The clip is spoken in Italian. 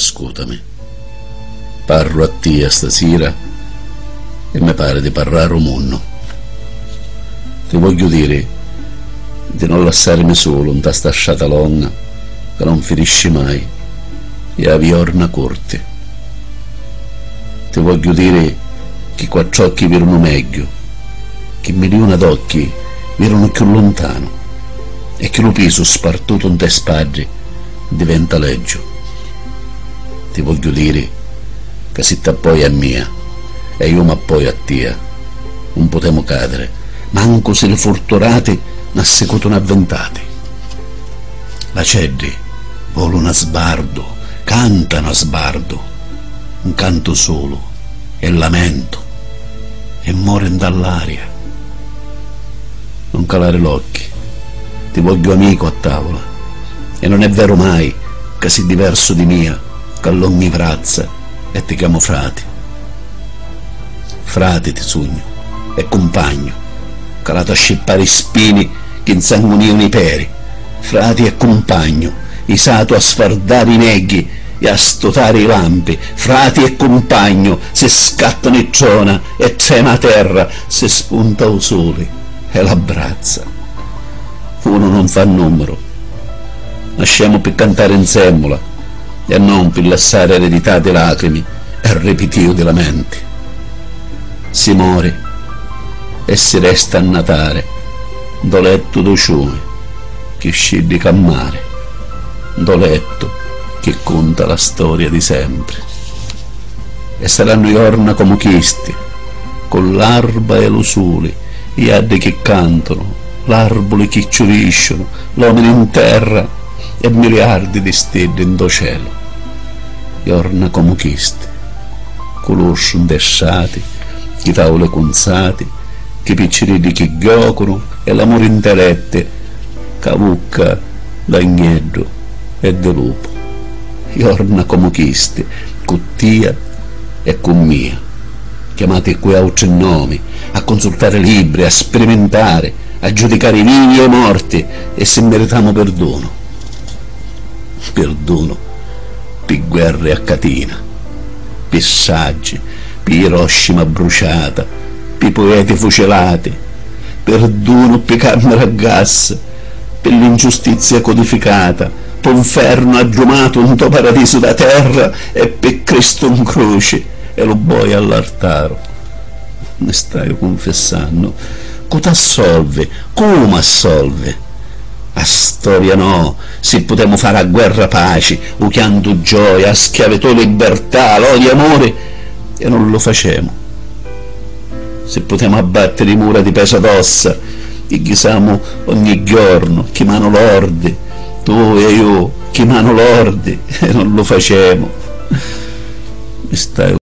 ascoltami. Parlo a te stasera e mi pare di parlare un munno. Ti voglio dire di non lasciarmi solo in questa sciatalonna che non finisce mai e a viorna corte. Ti voglio dire che quattro occhi vedono meglio, che milioni d'occhi vedono più lontano e che lo peso spartuto in te spagge diventa leggio. Ti voglio dire che se poi è mia e io ma poi a te non potremo cadere, manco se le fortunate nassecotono avventate. La cedri volano a sbardo, cantano a sbardo, un canto solo e lamento e muoren dall'aria. Non calare l'occhio, ti voglio amico a tavola e non è vero mai che sei diverso di mia, che all'ogni vrazza e ti chiamo frati. Frati ti sogno e compagno, calato a scippare i spini che insanguinivano i peri. Frati e compagno, isato a sfardare i neghi e a stotare i lampi, frati e compagno, se scattano i trona e trema a terra, se spunta o sole e l'abbraccia. Uno non fa numero. Nasciamo per cantare in semmola e non per lasciare ereditate lacrime e ripetio di lamenti. Si muore e si resta a natare, doletto do ciume, che scende cammare, doletto che conta la storia di sempre. E saranno i orna come chisti, con l'arba e lo sole, gli addi che cantano, l'arboli che ciuriscono, l'uomo in terra e miliardi di stelle in do cielo. E orna come chisti, colosci indessati, chi tavole conzati, chi piccirilli che giocano e l'amore intelette, cavucca l'agnello e de lupo. Orna come chiste, con tia e con mia, chiamati quei altri nomi, a consultare libri, a sperimentare, a giudicare i vivi e i morti e se meritiamo perdono. Perdono. per guerre a catina, per saggi, per Hiroshima bruciata, per poeti fucilati, per camera a gas, per l'ingiustizia codificata, Ponferno ha giumato un tuo paradiso da terra e per Cristo un croce e lo boi all'altaro. Ne stai confessando. Cosa assolve? Come assolve? A storia no, se potremmo fare a guerra pace, uchiando gioia, a schiavitù libertà, l'odio amore, e non lo facemo. Se potremmo abbattere i mura di pesa d'ossa, e chissamo ogni giorno, chi mano lorde, tu e io, chi mano lorde, e non lo facemo. Mi stai